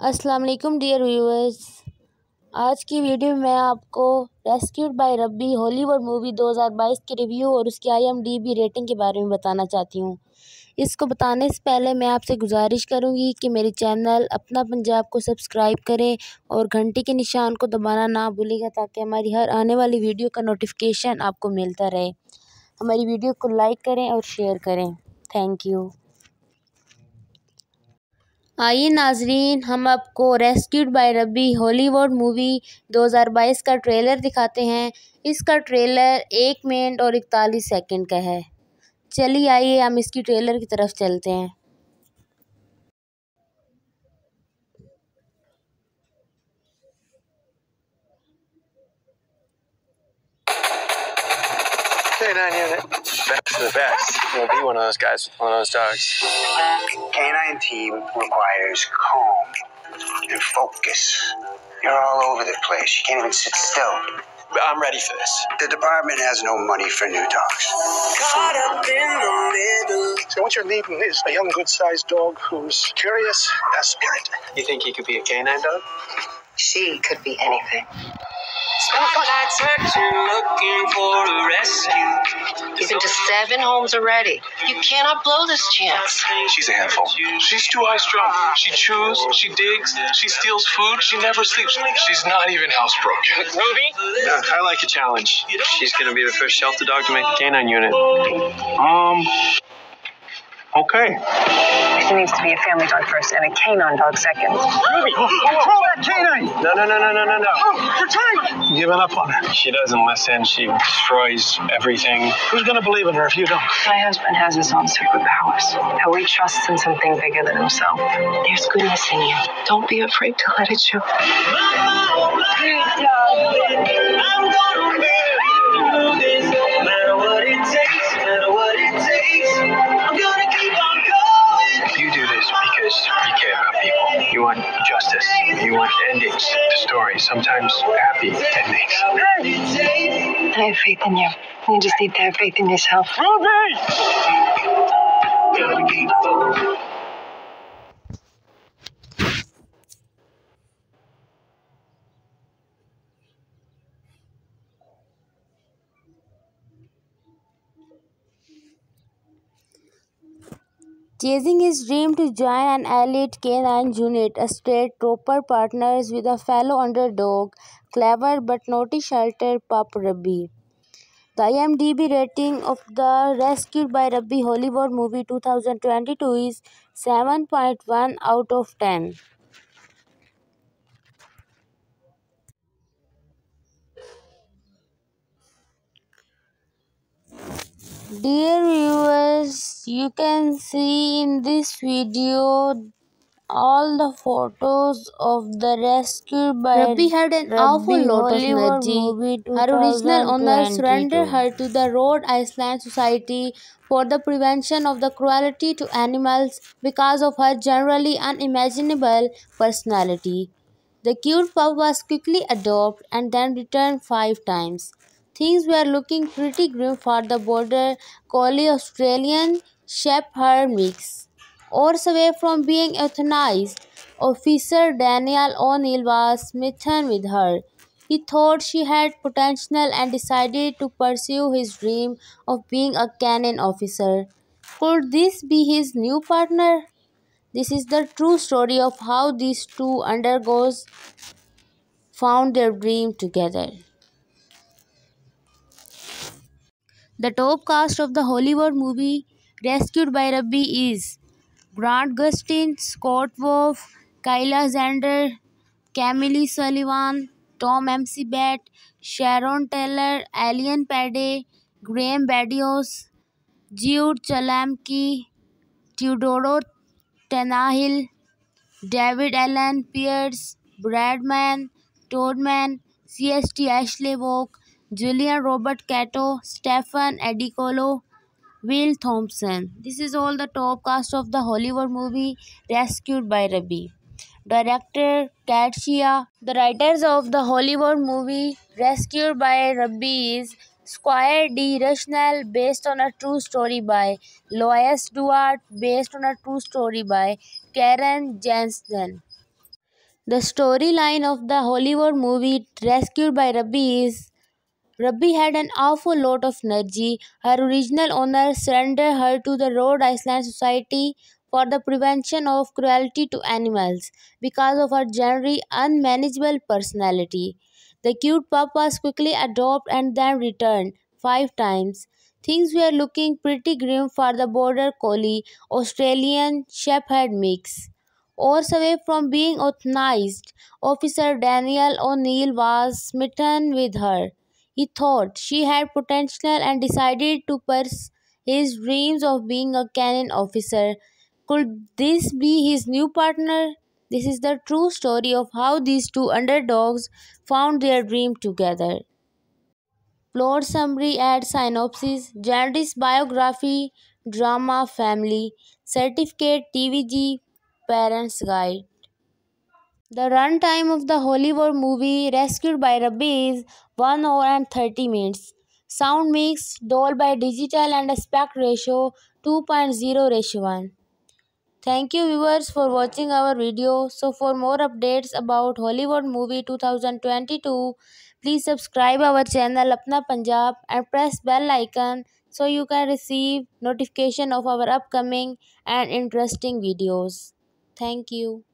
अस्सलाम वालेकुम dear viewers आज की वीडियो में मैं आपको rescued by Ruby Hollywood movie 2022 के रिव्यू और उसकी आईएमडीबी रेटिंग के बारे में बताना चाहती हूँ। इसको बताने से पहले मैं आपसे गुजारिश करूँगी कि मेरे चैनल अपना पंजाब को सब्सक्राइब करें और घंटी के निशान को दबाना ना भूलिएगा ताकि हमारी हर आने वाली वीडियो का नोटिफिकेशन आपको मिलता रहे। हमारी वीडियो को लाइक करें और शेयर करें। थैंक यू आइए नाजरीन, हम आपको rescued by Ruby Hollywood movie 2022 का ट्रेलर दिखाते हैं। इसका ट्रेलर एक मिनट और इकतालीस सेकंड का है। चलिए आइए, हम इसकी ट्रेलर की तरफ़ चलते हैं। Canine unit. Best of the best. You'll be one of those guys, one of those dogs. Canine team requires calm and focus. You're all over the place. You can't even sit still. But I'm ready for this. The department has no money for new dogs. Caught up in the middle. So what you're needing is a young, good-sized dog who's curious, has spirit. You think he could be a canine dog? She could be anything. I searching, looking for a rescue. He's into seven homes already. You cannot blow this chance. She's a handful. She's too high strung. She chews, she digs, she steals food, she never sleeps. She's not even housebroken. Movie? Yeah, I like a challenge. She's gonna be the first shelter dog to make a canine unit. Um. Okay. She needs to be a family dog first and a canine dog second. Ruby, oh, oh, throw that canine! No, no, no, no, no, no, no. Oh, return! Giving up on her. She doesn't listen. She destroys everything. Who's gonna believe in her if you don't? My husband has his own superpowers. How he trusts in something bigger than himself. There's goodness in you. Don't be afraid to let it show. I'm gonna make it through this. No matter what it takes, want justice. You want endings to stories, sometimes happy endings. I have faith in you. You just need to have faith in yourself. Gotta Chasing his dream to join an elite canine unit, a state trooper partners with a fellow underdog, clever but naughty shelter pup Rabbi. The IMDb rating of the Rescued by Rabbi Hollywood movie 2022 is 7.1 out of 10. Dear viewers, you can see in this video all the photos of the rescued by Rabbi had an awful lot of energy. Her original owner surrendered her to the Rhode Island Society for the Prevention of the Cruelty to Animals because of her generally unimaginable personality. The cute pup was quickly adopted and then returned five times. Things were looking pretty grim for the border collie Australian Shepherd mix. Hours away from being euthanized, Officer Daniel O'Neil was smitten with her. He thought she had potential and decided to pursue his dream of being a canine officer. Could this be his new partner? This is the true story of how these two undergoes found their dream together. The top cast of the Hollywood movie rescued by Ruby is Grant Gustin Scott Wolf Kaila Zander Camille Sullivan Tom McBeath Sharon Taylor alien Paddy Graeme बेडियोस Jude चलैम की ट्यूडोडो Tannahill David Allen Pierce Bradman Todman C S T Ashley Woke Julian Robert Kato, Stephen Adekolu, Wil Thompson. This is all the top cast of the Hollywood movie Rescued by Rabbi. Director Katt Shea. The writers of the Hollywood movie Rescued by Rabbi is Squire D. Rushnell, based on a true story by Lois Duart, based on a true story by Karen Janszen. The storyline of the Hollywood movie Rescued by Rabbi is Rabbi had an awful lot of energy. Her original owner surrendered her to the Rhode Island Society for the Prevention of Cruelty to Animals because of her generally unmanageable personality. The cute pup was quickly adopted and then returned five times. Things were looking pretty grim for the border collie Australian Shepherd mix. Hours away from being euthanized, Officer Daniel O'Neil was smitten with her. He thought she had potential and decided to pursue his dreams of being a canine officer. Could this be his new partner? This is the true story of how these two underdogs found their dream together. Plot summary and synopsis Journalist biography drama family certificate TVG parents guide the runtime of the Hollywood movie Rescued by Rabbi is 1 hour and 30 minutes. Sound mix Dolby Digital and aspect ratio 2.0 ratio 1. Thank you viewers for watching our video. So for more updates about Hollywood movie 2022, please subscribe our channel Apna Punjab and press bell icon so you can receive notification of our upcoming and interesting videos. Thank you.